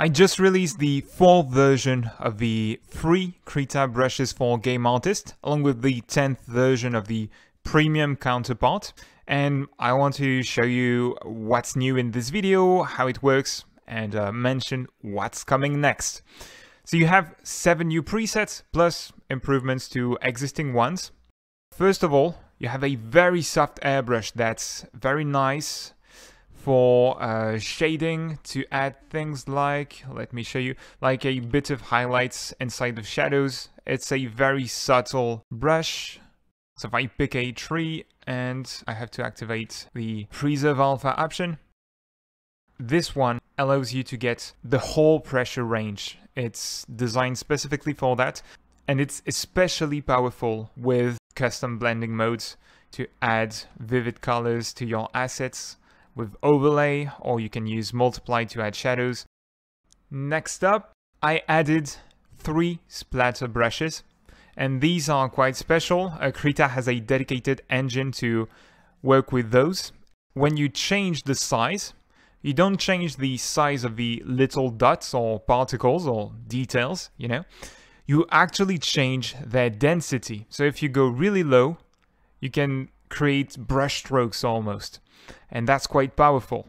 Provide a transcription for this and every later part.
I just released the fourth version of the free Krita brushes for game artists, along with the 10th version of the premium counterpart. And I want to show you what's new in this video, how it works, and uh, mention what's coming next. So you have seven new presets plus improvements to existing ones. First of all, you have a very soft airbrush that's very nice for uh, shading to add things like, let me show you, like a bit of highlights inside of shadows. It's a very subtle brush. So if I pick a tree and I have to activate the preserve alpha option, this one allows you to get the whole pressure range. It's designed specifically for that and it's especially powerful with custom blending modes to add vivid colors to your assets with overlay or you can use multiply to add shadows. Next up, I added three splatter brushes and these are quite special. Krita has a dedicated engine to work with those. When you change the size, you don't change the size of the little dots or particles or details, you know. You actually change their density. So if you go really low, you can create brush strokes almost. And that's quite powerful.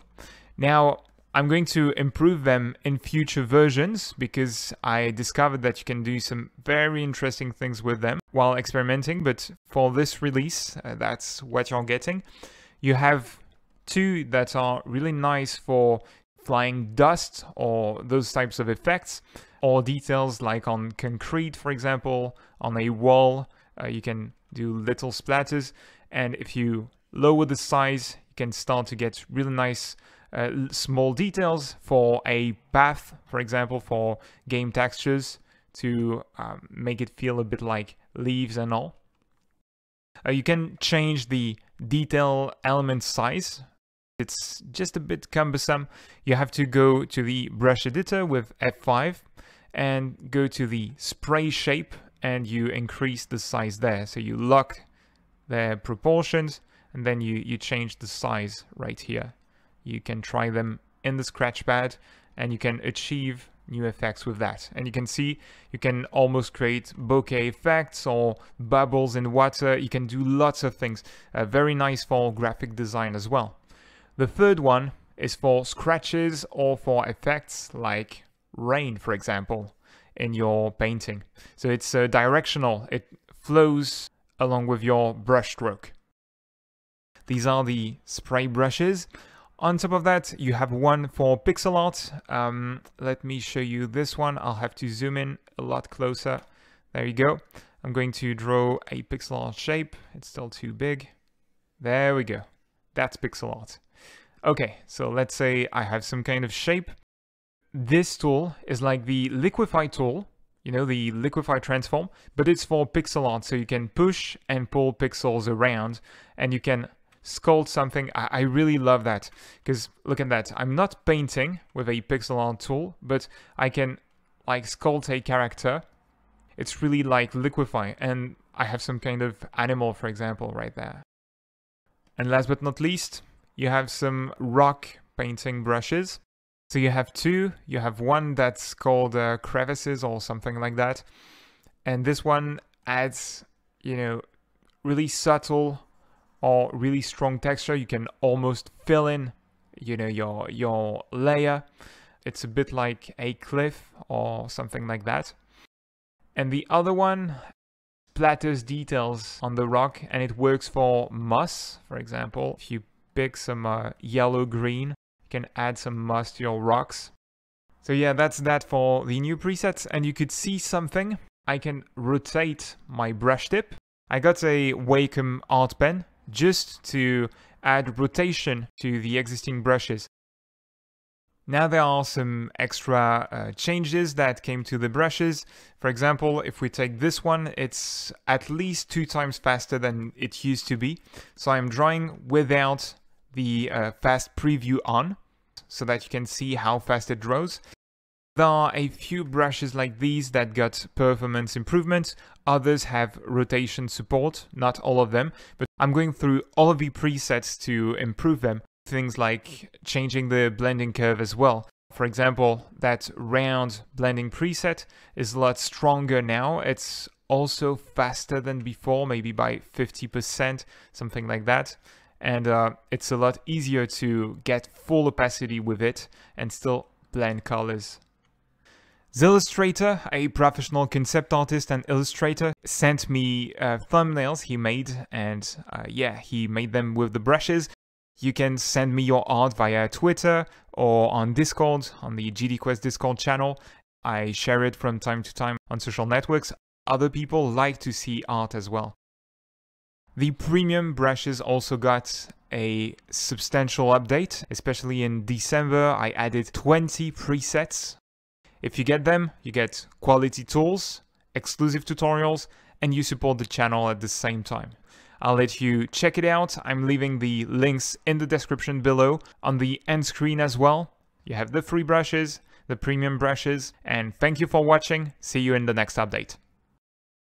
Now, I'm going to improve them in future versions because I discovered that you can do some very interesting things with them while experimenting. But for this release, uh, that's what you're getting. You have two that are really nice for flying dust or those types of effects or details like on concrete, for example, on a wall. Uh, you can do little splatters. And if you lower the size, you can start to get really nice uh, small details for a path, for example, for game textures to um, make it feel a bit like leaves and all. Uh, you can change the detail element size. It's just a bit cumbersome. You have to go to the brush editor with F5 and go to the spray shape and you increase the size there. So you lock their proportions and then you, you change the size right here. You can try them in the scratch pad and you can achieve new effects with that. And you can see you can almost create bokeh effects or bubbles in water. You can do lots of things. Uh, very nice for graphic design as well. The third one is for scratches or for effects like rain, for example, in your painting. So it's uh, directional. It flows along with your brush stroke. These are the spray brushes. On top of that, you have one for pixel art. Um, let me show you this one. I'll have to zoom in a lot closer. There you go. I'm going to draw a pixel art shape. It's still too big. There we go. That's pixel art. Okay, so let's say I have some kind of shape. This tool is like the liquify tool, you know, the liquify transform, but it's for pixel art. So you can push and pull pixels around and you can sculpt something. I, I really love that because look at that. I'm not painting with a pixel art tool, but I can like sculpt a character. It's really like liquify and I have some kind of animal, for example, right there. And last but not least, you have some rock painting brushes. So you have two, you have one that's called uh, crevices or something like that. And this one adds, you know, really subtle or really strong texture. You can almost fill in, you know, your, your layer. It's a bit like a cliff or something like that. And the other one splatters details on the rock and it works for moss, for example. If you pick some uh, yellow green you can add some moss to your rocks. So yeah, that's that for the new presets. And you could see something. I can rotate my brush tip. I got a Wacom art pen just to add rotation to the existing brushes. Now there are some extra uh, changes that came to the brushes. For example, if we take this one, it's at least two times faster than it used to be. So I'm drawing without the uh, fast preview on so that you can see how fast it draws. There are a few brushes like these that got performance improvements, others have rotation support, not all of them, but I'm going through all of the presets to improve them. Things like changing the blending curve as well. For example, that round blending preset is a lot stronger now. It's also faster than before, maybe by 50%, something like that. And uh, it's a lot easier to get full opacity with it and still blend colors. Zhillustrator, a professional concept artist and illustrator, sent me uh, thumbnails he made, and uh, yeah, he made them with the brushes. You can send me your art via Twitter or on Discord, on the GD Quest Discord channel. I share it from time to time on social networks other people like to see art as well. The premium brushes also got a substantial update, especially in December I added 20 presets. If you get them, you get quality tools, exclusive tutorials, and you support the channel at the same time. I'll let you check it out. I'm leaving the links in the description below on the end screen as well. You have the free brushes, the premium brushes, and thank you for watching. See you in the next update.